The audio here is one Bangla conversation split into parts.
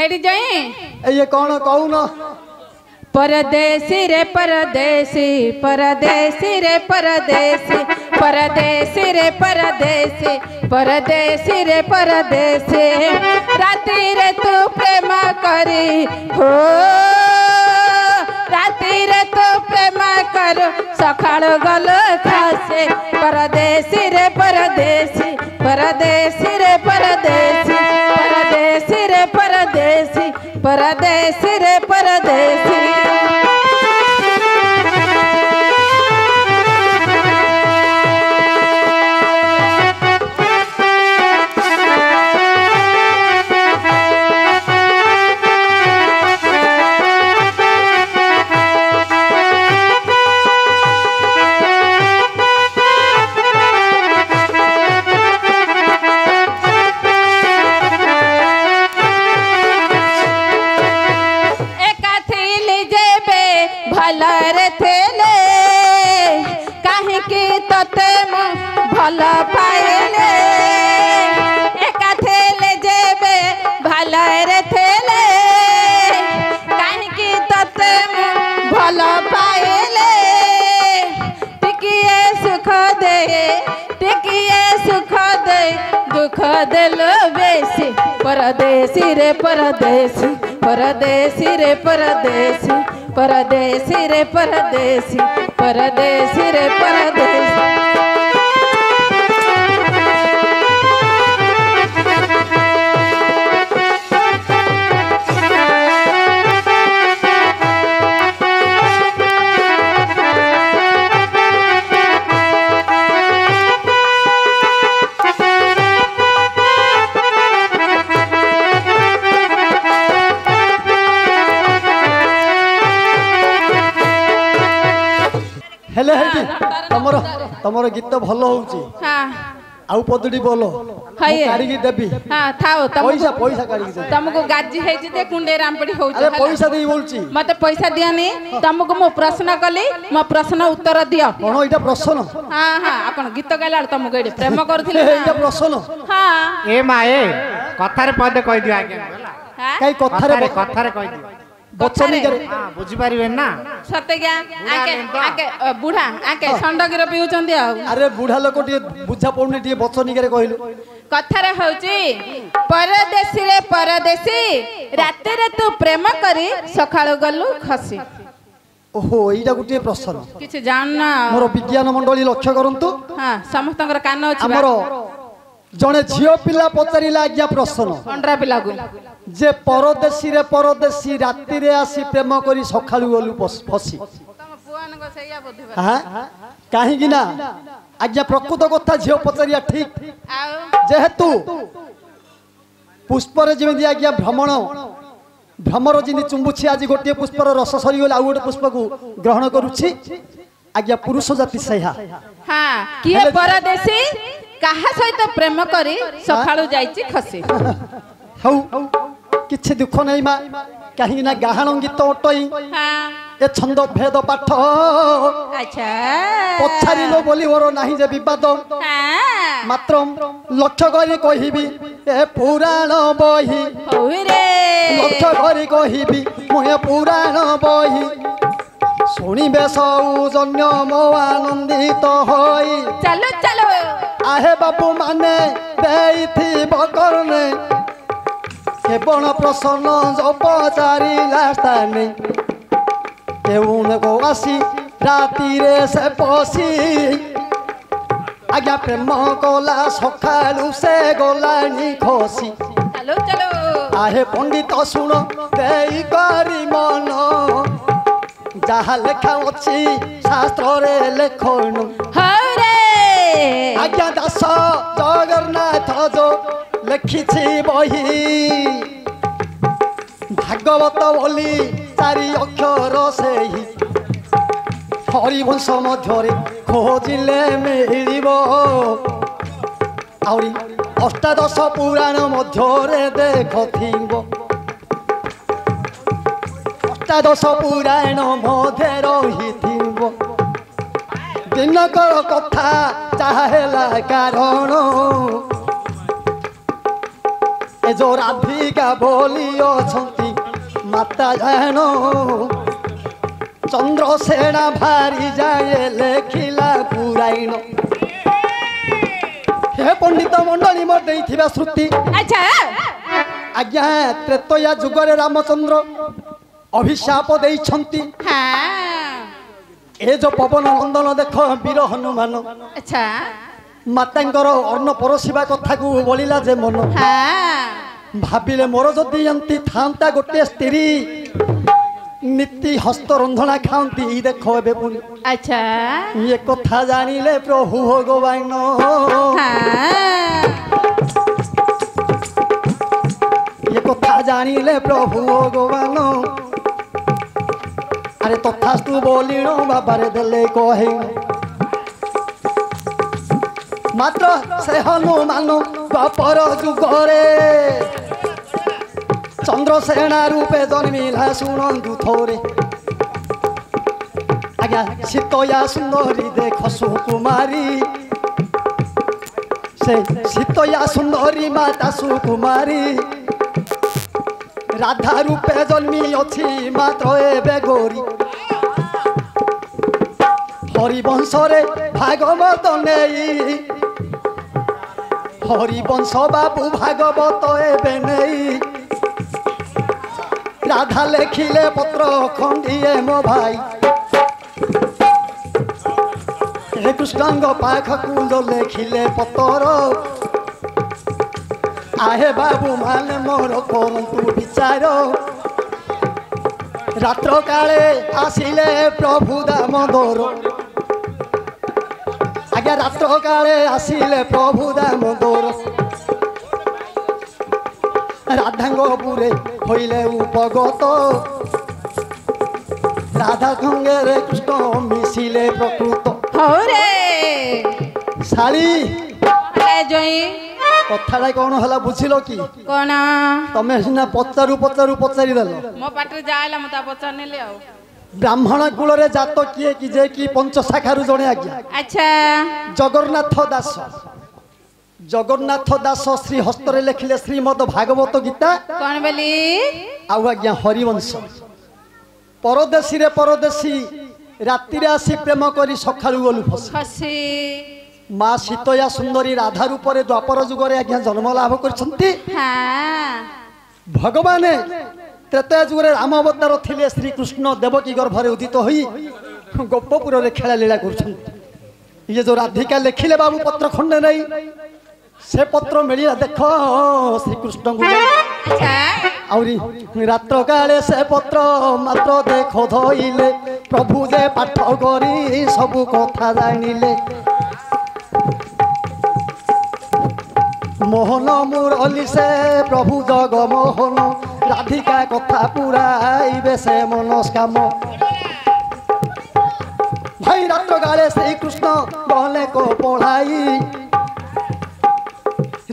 हेडी जई ये कौन कहू ना परदेसी रे परदेसी परदेसी रे परदेसी परदेसी रे परदेसी परदेसी रे परदेसी राति रे तू प्रेम करी हो राति रे तू प्रेम कर सकाळ गल खासे परदेसी रे परदेसी परदेसी रे परदेसी paradesi re paradesi paradesi re paradesi paradesi re paradesi paradesi re paradesi ହେଲେ ହେଠି ତମର ତମର ଗୀତ ଭଲ ହଉଛି ଆଉ ପଦୁଡି ବୋଲ କାଢିକି ଦେବି ପଇସା ପଇସା କାଢିକି ତମକୁ ଗାଜି ହେଇଛି ଯେ କୁଣ୍ଡେଇ ରାମପଡି ହଉଛି ପଇସା ଦେଇ ବୋଲୁଛି ମତେ ପଇସା ଦିଅନି ତମକୁ ମୁଁ ପ୍ରଶ୍ନ କଲି ମୋ ପ୍ରଶ୍ନ ଉତ୍ତର ଦିଅ କଣ ଏଇଟା ପ୍ରଶ୍ନ ହଁ ହଁ ଆପଣ ଗୀତ ଗାଇଲା ବେଳେ ତମକୁ ଏଇଠି ପ୍ରେମ କରୁଥିଲେ ଏଇଟା ପ୍ରଶ୍ନ ହଁ ଏ ମା ଏ କଥାରେ ପଦେ କହିଦିଅ ଆଜ୍ଞା କାଇଁ କଥାରେ କଥାରେ କହିଦିଅ ବିଜ୍ଞାନ ମଣ୍ଡଳୀ ଲକ୍ଷ୍ୟ କରନ୍ତୁ ସମସ୍ତଙ୍କର କାନ ଅଛି ଜଣେ ଝିଅ ପିଲା ପଚାରିଲା ଆଜ୍ଞା ପ୍ରଶ୍ନ ପିଲାକୁ ଯେ ପରଦେଶୀରେ ପରଦେଶୀ ରାତିରେ ଆସି ପ୍ରେମ କରି ସକାଳୁ ଗଲୁ ଫସି କାହିଁକି ନା ଆଜ୍ଞା ପ୍ରକୃତ କଥା ଝିଅ ପଚାରିବା ଠିକ ଯେହେତୁ ପୁଷ୍ପରେ ଯେମିତି ଆଜ୍ଞା ଭ୍ରମଣ ଭ୍ରମର ଯେମିତି ଚୁମ୍ବୁଛି ଆଜି ଗୋଟିଏ ପୁଷ୍ପର ରସ ସରିଗଲେ ଆଉ ଗୋଟେ ପୁଷ୍ପକୁ ଗ୍ରହଣ କରୁଛି ଆଜ୍ଞା ପୁରୁଷ ଜାତି ସେହା କିଏ ପରଦେଶୀ କାହା ସହିତ ପ୍ରେମ କରି ସକାଳୁ ଯାଇଛି ଖସି ହଉ କିଛି ଦୁଃଖ ନାହିଁ ମା କାହିଁକି ନା ଗାହାଣ ଗୀତ ଅଟଇ ଏ ଛନ୍ଦ ଭେଦ ପାଠ ପଚାରିଲ ବୋଲି ମୋର ନାହିଁ ଯେ ବିବାଦ ମାତ୍ର ଲକ୍ଷ୍ୟ କରି କହିବି ଏ ପୁରାଣ ବହି ଲକ୍ଷ୍ୟ କରି କହିବି ମୁଁ ଏ ପୁରାଣ ବହି ଶୁଣିବେ ସଉ ଜନ୍ୟ ମୋ ଆନନ୍ଦିତ ହୋଇ ଚାଲ ଚାଲ ଆହେ ବାବୁ ମାନେ ଦେ ବଣ ପ୍ରସନ୍ନ ଜପଚାରିଲା ସ୍ଥାନେ କେଉଁକୁ ଆସି ରାତିରେ ସେ ପଶି ଆଜ୍ଞା ପ୍ରେମ କଲା ସକାଳୁ ସେ ଗଲାଣି ଖସି ଆହେ ପଣ୍ଡିତ ଶୁଣ ଦେଇ କରି ମନ ଯାହା ଲେଖା ଅଛି ଶାସ୍ତ୍ରରେ ଲେଖନ ଆଜ୍ଞା ଦାସ ଜଗନ୍ନାଥ ଯୋ ଲେଖିଛି ବହି ଭାଗବତ ବୋଲି ଚାରି ଅକ୍ଷର ସେହି ହରିବଂଶ ମଧ୍ୟରେ ଖୋଜିଲେ ମିଳିବ ଆହୁରି ଅଷ୍ଟାଦଶ ପୁରାଣ ମଧ୍ୟରେ ଦେଖିବ ଅଷ୍ଟାଦଶ ପୁରାଣ ମଧ୍ୟ ରହିଥିବ ଦିନକର କଥା ତାହା ହେଲା କାରଣ जो राधिका बोलियो छंती माता जानो चंद्रसेना भारी जाए लेखिला पुराइन हे पंडित मंडली मोर देइथिबा श्रुति अच्छा আজ্ঞা ত্রেতয়া যুগরে রামচন্দ্র অভিশাপ দেইছন্তি হ্যাঁ এ যে পবন নন্দন দেখ বীর হনুমান আচ্ছা ମାତାଙ୍କର ଅନ୍ନପର ଶିବା କଥାକୁ ବୋଳିଲା ଯେ ମନ ଭାବିଲେ ମୋର ଯଦି ଏମିତି ଥାନ୍ତା ଗୋଟିଏ ସ୍ତ୍ରୀ ନୀତି ହସ୍ତ ରନ୍ଧଣା ଖାଆନ୍ତି ଦେଖ ଏବେ ପୁଣି ଆଚ୍ଛା ଇଏ କଥା ଜାଣିଲେ ପ୍ରଭୁ ଭଗବାନ ଇଏ କଥା ଜାଣିଲେ ପ୍ରଭୁ ଭଗବାନ ଆରେ ତଥାସ୍ତୁ ବୋଲିଣ ବାବାରେ ଦେଲେ କହେ ମାତ୍ର ସେ ହନୁମାନ ବାପର ଯୁଗରେ ଚନ୍ଦ୍ରସେନା ରୂପେ ଜନ୍ମିଲା ଶୁଣନ୍ତୁ ଥରେ ଆଜ୍ଞା ଶୀତୟା ସୁନ୍ଦରୀ ଦେଖ ସୁକୁମାରୀ ସେ ଶୀତୟା ସୁନ୍ଦରୀ ମାତା ସୁକୁମାରୀ ରାଧା ରୂପେ ଜନ୍ମି ଅଛି ମାତ୍ର ଏବେ ଗୋରୀ ହରିବଂଶରେ ଭାଗବତ ନେଇ হরিবংশ বাবু ভাগবত এবে নেই রাধা লেখিলে পত্র খণ্ডিয়ে মো ভাই কৃষ্ণঙ্গ পাখকু লেখিলে পত্র আহে বাবু মানে মোর করন্তু বিচার রাত্র কালে আসিলে প্রভু দামোদর আগে রাত্র কালে আসিলে প্রভু দাম রাধাঙ্গপুরে হইলে উপগত রাধা সঙ্গে রে কৃষ্ণ মিশিলে প্রকৃত কথাটা কোন হলা বুঝিল কি কোন তুমি সিনা পচারু পচারু পচারি দেল মো পাটে যা হলা পচার তা আও ବ୍ରାହ୍ମଣ କୂଳରେ ଜାତ କିଏ କି ଯେ କି ପଞ୍ଚ ଶାଖାରୁ ଜଣେ ଆଜ୍ଞା ଆଚ୍ଛା ଜଗନ୍ନାଥ ଦାସ ଜଗନ୍ନାଥ ଦାସ ଶ୍ରୀ ହସ୍ତରେ ଲେଖିଲେ ଶ୍ରୀମଦ ଭାଗବତ ଗୀତା କଣ ବୋଲି ଆଉ ଆଜ୍ଞା ହରିବଂଶ ପରଦେଶୀରେ ପରଦେଶୀ ରାତିରେ ଆସି ପ୍ରେମ କରି ସକାଳୁ ଗଲୁ ଖସି ମା ଶୀତୟା ସୁନ୍ଦରୀ ରାଧା ରୂପରେ ଦ୍ୱାପର ଯୁଗରେ ଆଜ୍ଞା ଜନ୍ମ ଲାଭ କରିଛନ୍ତି ଭଗବାନ ত্রেতা যুগের রাম লে শ্রীকৃষ্ণ দেবকী গর্ভরে উদিত হয়ে গোপপুরের খেলালীলা করছেন ইয়ে যে রাধিকা লেখিলে বাবু পত্র খণ্ডে নাই সে পত্র মেলা দেখ শ্রীকৃষ্ণ আত্র আচ্ছা। কালে সে পত্র মাত্র দেখ ধইলে প্রভু যে পাঠ করি সবু কথা জানিলে মোহন মুরলি সে প্রভু জগমোহন রাধিকা কথা পুরাই বেশে মনস্কাম ভাই রাত্র গালে সেই কৃষ্ণ বলে কো পড়াই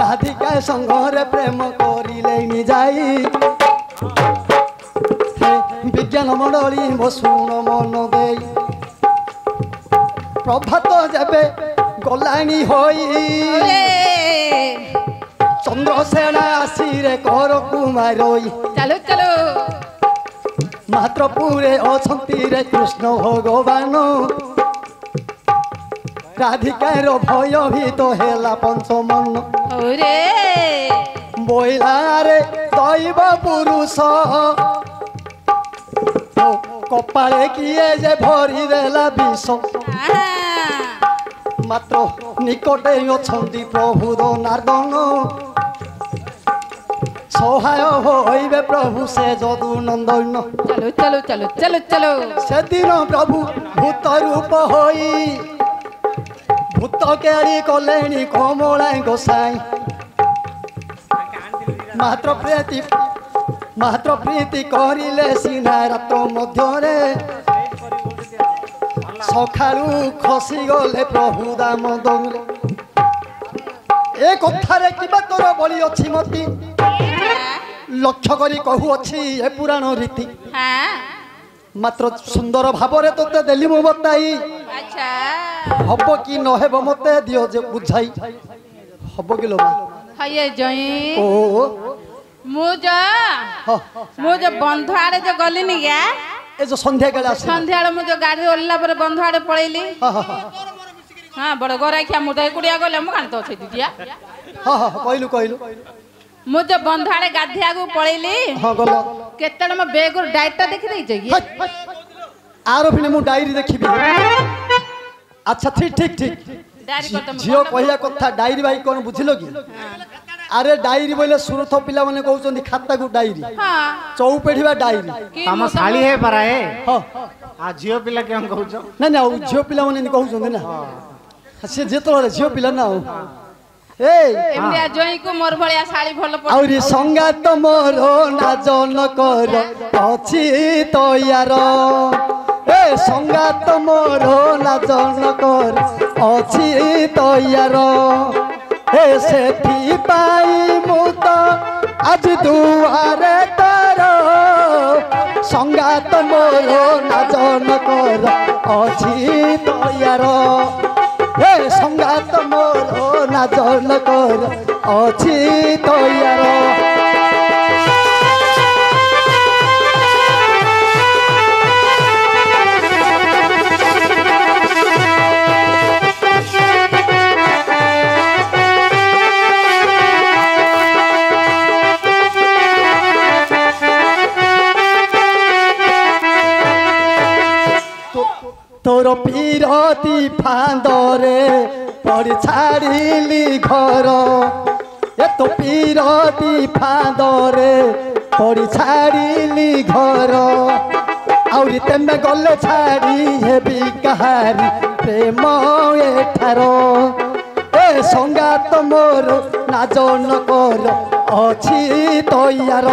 রাধিকা সঙ্গরে প্রেম করিলে যাই বিজ্ঞান মন্ডলী ভসুণ মন দেই প্রভাত যাবে গলাণী হই চন্দ্রসেনা আসিরে কর কুমারই চলো চলো মাত্র অছন্তি রে কৃষ্ণ ভগবান রাধিকার ভয় ভীত হেলা পঞ্চমন বইলারে দৈব পুরুষ কপালে কিয়ে যে ভরি দেলা বিষ মাত্র নিকটে অছন্তি প্রভুর নার্দন সহায় হইবে প্রভু সে যদু নন্দন চলো চলো চলো চলো চলো সেদিন প্রভু ভূত রূপ হই ভূত কেড়ি কলেনি কমলা গোসাই মাত্র প্রীতি মাত্র প্রীতি করিলে সিনা রাত মধ্যরে সকালু খসি গলে প্রভু দাম এ কথারে কিবা তোর বলি অছি মতি লক্ষ্য করি কহু অছি এ পুরাণ রীতি মাত্র সুন্দর ভাবরে তোতে দেলি মো বতাই হব কি নহব মতে দিও যে বুঝাই হব কি লোমা হাইয়ে জই ও মু যা মু যে বন্ধ আড়ে যে গলি নি গা এ যে সন্ধ্যা বেলা সন্ধ্যা বেলা মু যে গাড়ি ওল্লা পরে বন্ধ আড়ে পড়াইলি হ্যাঁ বড় গোরাখিয়া মু তো কুড়িয়া গলে মু কান তো অছি দিয়া হ হ কইলু কইলু ମୁଁ ଯୋଉ ବନ୍ଧ ଆଡେ ଗାଧେଇବାକୁ ପଳେଇଲି ହଁ ଗଲ କେତେବେଳେ ମୋ ବେଗରୁ ଡାଏରୀଟା ଦେଖିଦେଇଛ କି ଆର ଫିନେ ମୁଁ ଡାଏରୀ ଦେଖିବି ଆଚ୍ଛା ଠିକ ଠିକ ଠିକ ଝିଅ କହିବା କଥା ଡାଏରୀ ଭାଇ କ'ଣ ବୁଝିଲ କି ଆରେ ଡାଏରୀ ବୋଇଲେ ସୁରଥ ପିଲାମାନେ କହୁଛନ୍ତି ଖାତାକୁ ଡାଏରୀ ଚଉପେଢିବା ଡାଇରୀ ଆମ ଶାଳି ହେ ପାରା ହେ ଆଉ ଝିଅ ପିଲା କେଉଁ କହୁଛ ନାଇଁ ନା ଆଉ ଝିଅ ପିଲାମାନେ କହୁଛନ୍ତି ନା ସେ ଯେତେବେଳେ ଝିଅ ପିଲା ନା ଆଉ ଆହୁରି ସଙ୍ଗାତ ମୋର ନାଜନ କର ଅଛି ତୟାର ଏ ସଙ୍ଗାତ ମୋର ନାଜନ କର ଅଛି ତୟାର ଏ ସେଥିପାଇଁ ମୁଁ ତ ଆଜି ଦୁଆରେ ତର ସଙ୍ଗାତ ମୋର ନାଜନ କର ଅଛି ତୟାର সংঘাত মোর না জল কর অছি তৈয়ার ফাঁদরে পড়ি ছাড়িলি ঘর এত পিরতি ফাঁদরে পড়ি ছাড়িলি ঘর আউরি তেমে গলে ছাড়ি হেবি কাহারি প্রেম এঠার এ সঙ্গাত মোর নাজন কর অছি তৈয়ার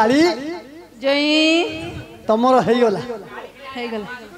ଶାଢ଼ୀ ଜଇଁ ତମର ହେଇଗଲା ହେଇଗଲା